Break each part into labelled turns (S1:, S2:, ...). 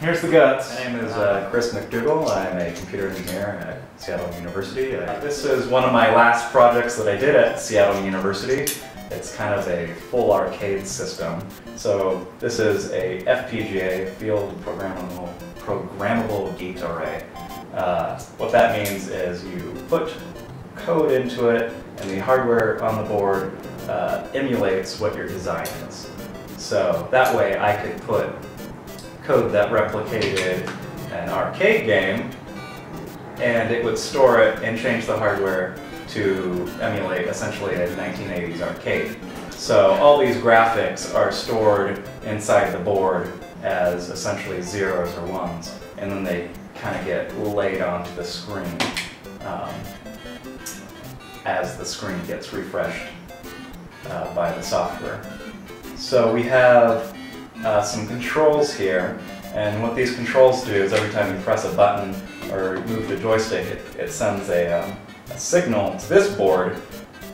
S1: here's the guts. My name is uh, Chris McDougall. I'm a computer engineer at Seattle University. Uh, this is one of my last projects that I did at Seattle University. It's kind of a full arcade system. So this is a FPGA, field programmable, programmable gate array. Uh, what that means is you put code into it and the hardware on the board uh, emulates what your design is. So that way I could put code that replicated an arcade game and it would store it and change the hardware to emulate essentially a 1980s arcade. So all these graphics are stored inside the board as essentially zeros or ones, and then they kind of get laid onto the screen um, as the screen gets refreshed uh, by the software. So we have uh, some controls here, and what these controls do is every time you press a button or move the joystick, it, it sends a, um, a, signal to this board,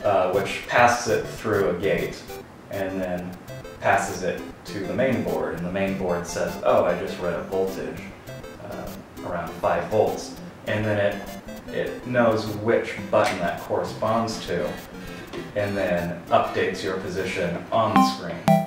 S1: uh, which passes it through a gate, and then passes it to the main board, and the main board says, oh, I just read a voltage uh, around 5 volts, and then it, it knows which button that corresponds to, and then updates your position on the screen.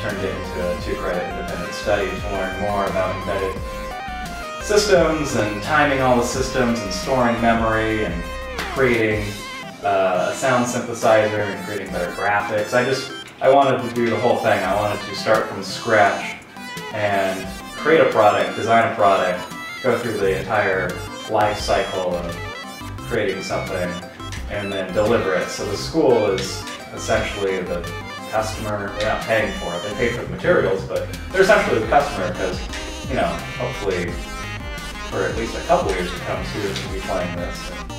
S1: Turned it into a two-credit independent study to learn more about embedded systems and timing all the systems and storing memory and creating uh, a sound synthesizer and creating better graphics. I just, I wanted to do the whole thing. I wanted to start from scratch and create a product, design a product, go through the entire life cycle of creating something and then deliver it. So the school is essentially the customer. They're not paying for it. They pay for the materials, but they're essentially the customer because, you know, hopefully for at least a couple years to come, students will be playing this.